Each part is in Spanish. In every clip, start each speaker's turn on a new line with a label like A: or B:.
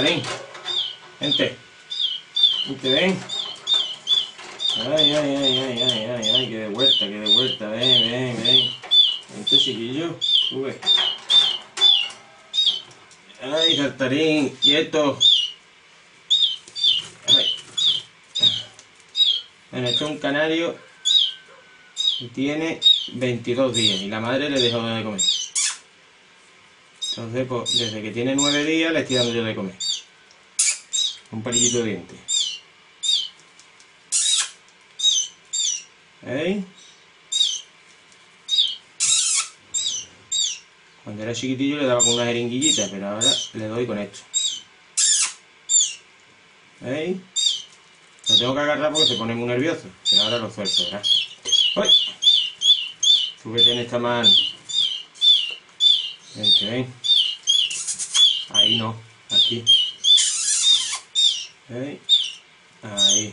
A: saltarín. Vente. Vente, ven. Ay, ay, ay, ay, ay, ay, ay, que de vuelta, que de vuelta, ven, ven, ven. Vente, chiquillo, sube. Ay, saltarín, quieto. Ay. Bueno, esto es un canario y tiene 22 días y la madre le dejó de comer. Entonces, pues, desde que tiene 9 días le estoy dando yo de comer. Un palillito de dientes. ¿Veis? Cuando era chiquitillo le daba con una jeringuillita, pero ahora le doy con esto. ¿Veis? Lo tengo que agarrar porque se pone muy nervioso, pero ahora lo suelto, ¿verdad? ¡Uy! Súbete en esta mano. Vente, ven. Ahí no, aquí. ¿Veis? Ahí.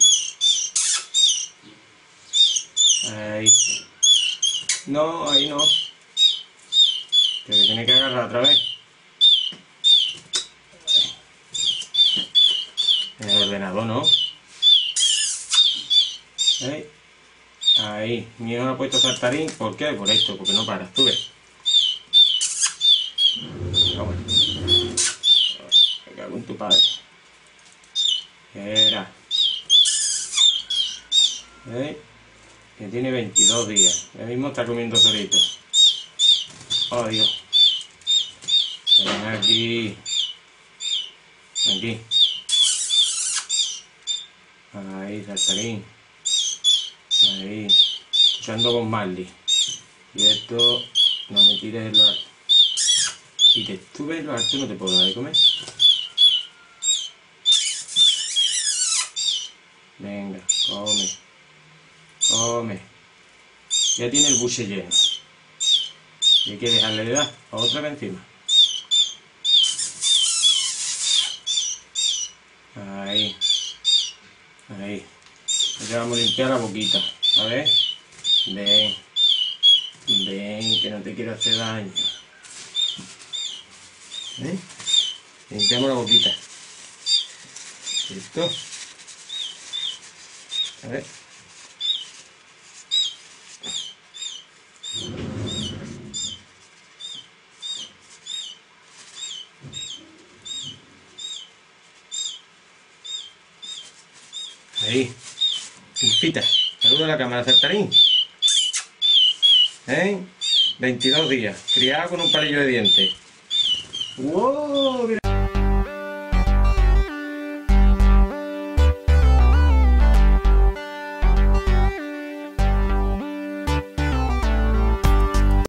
A: Ahí. No, ahí no. Me tiene que agarrar otra vez. En el ordenador, ¿no? ¿Veis? Ahí. Mi ha puesto saltarín. ¿Por qué? Por esto, porque no paras. Tú ves. Vamos. Me cago en tu padre. Era. ¿Veis? Que tiene 22 días. El mismo está comiendo solito. Oh, Dios. Aquí. Aquí. Ahí, saltarín. Ahí. Escuchando con Marley. Y esto no me tires en lo alto. Y que tú ves lo alto no te puedo dar de comer. Venga, come. Come. Ya tiene el buche lleno. Y hay que dejarle de dar. Otra vez encima. Ahí. Ahí. Ya vamos a limpiar la boquita. A ver. Ven. Ven, que no te quiero hacer daño. ¿Eh? Limpiamos la boquita. ¿Listo? A ver. Ahí. Limpita. Saluda a la cámara, Certarín. ¿Eh? 22 días. Criada con un palillo de dientes. ¡Wow!